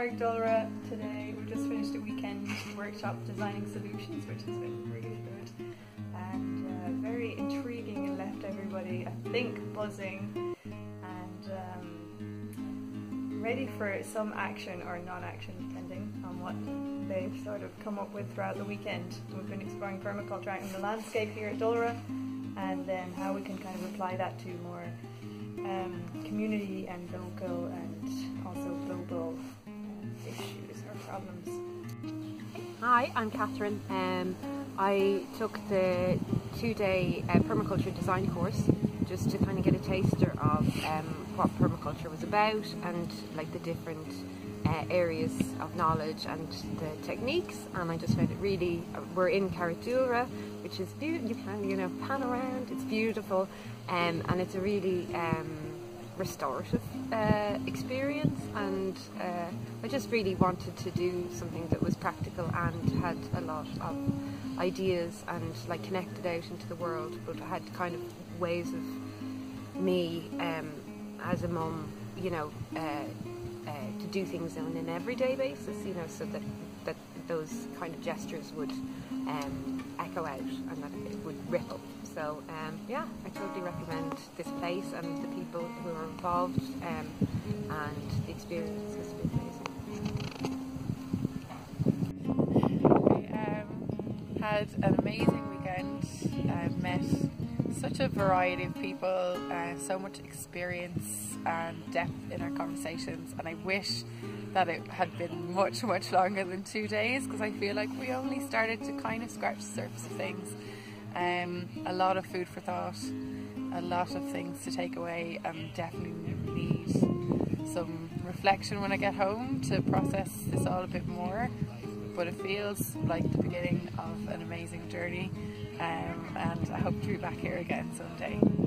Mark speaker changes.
Speaker 1: Park Dulra today. We've just finished a weekend workshop designing solutions, which has been really good and uh, very intriguing and left everybody, I think, buzzing and um, ready for some action or non-action, depending on what they've sort of come up with throughout the weekend. We've been exploring permaculture out in the landscape here at Dulra and then how we can kind of apply that to more um, community and local and also global um, issues or problems.
Speaker 2: Hi, I'm Catherine. Um, I took the two-day uh, permaculture design course just to kind of get a taster of um, what permaculture was about and like the different uh, areas of knowledge and the techniques and I just found it really, uh, we're in Carraig Dulra which is beautiful, you can you know pan around, it's beautiful um, and it's a really um, restorative uh, experience and uh, I just really wanted to do something that was practical and had a lot of ideas and like connected out into the world but had kind of ways of me um, as a mum you know uh, to do things on an everyday basis you know so that that those kind of gestures would um, echo out and that it would ripple so um, yeah, I totally recommend this place and the people who are involved um, and the experience has been
Speaker 3: amazing. We um, had an amazing such a variety of people, uh, so much experience and depth in our conversations and I wish that it had been much much longer than two days because I feel like we only started to kind of scratch the surface of things um, a lot of food for thought, a lot of things to take away, and definitely need some reflection when I get home to process this all a bit more. But it feels like the beginning of an amazing journey, um, and I hope to be back here again someday.